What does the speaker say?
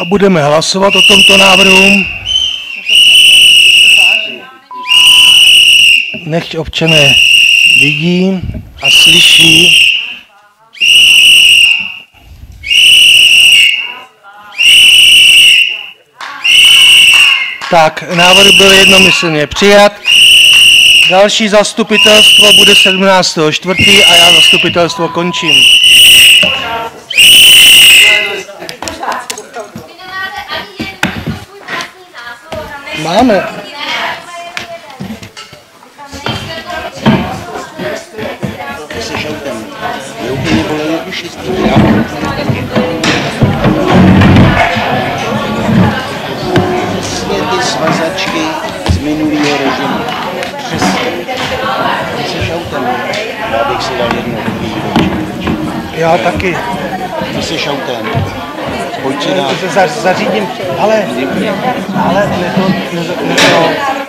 A budeme hlasovat o tomto návrhu. Nechť občané vidí a slyší. Tak, návrh byl jednomyslně přijat. Další zastupitelstvo bude 17.4. a já zastupitelstvo končím. Máme. se. Je úplně Přesně ty svazačky z minulého režimu. Přesně. Ty se žaltem. Já bych si dal dobrý Já taky. Ty se šautem. Za- zařídím, ale, ale ne to, ne, ne to,